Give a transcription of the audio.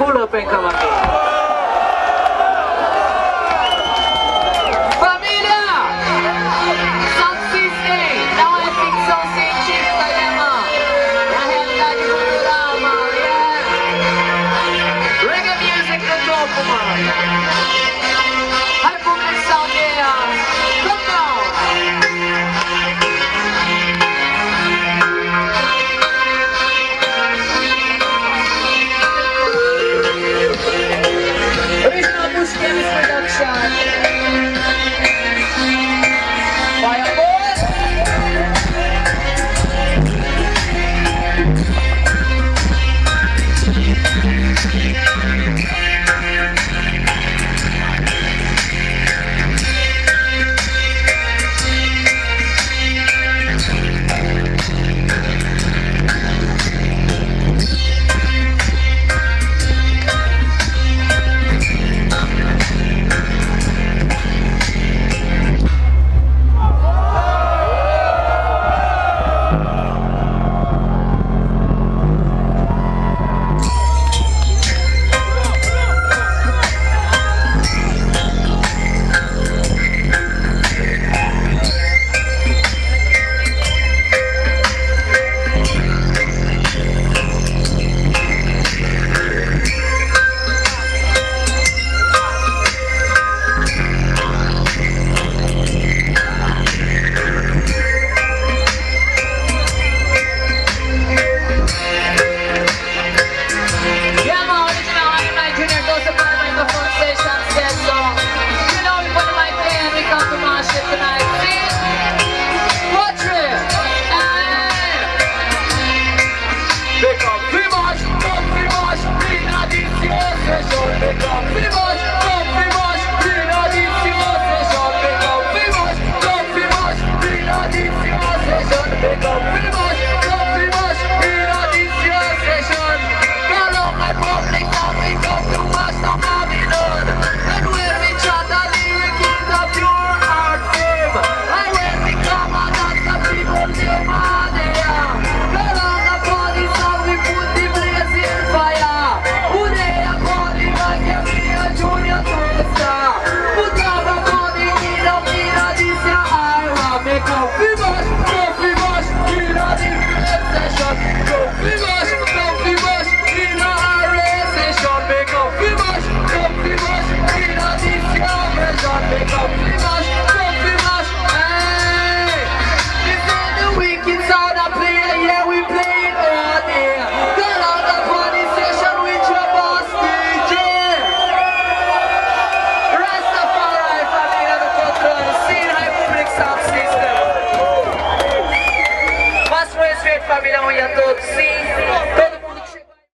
pull up Take off testemunha a todos, sim.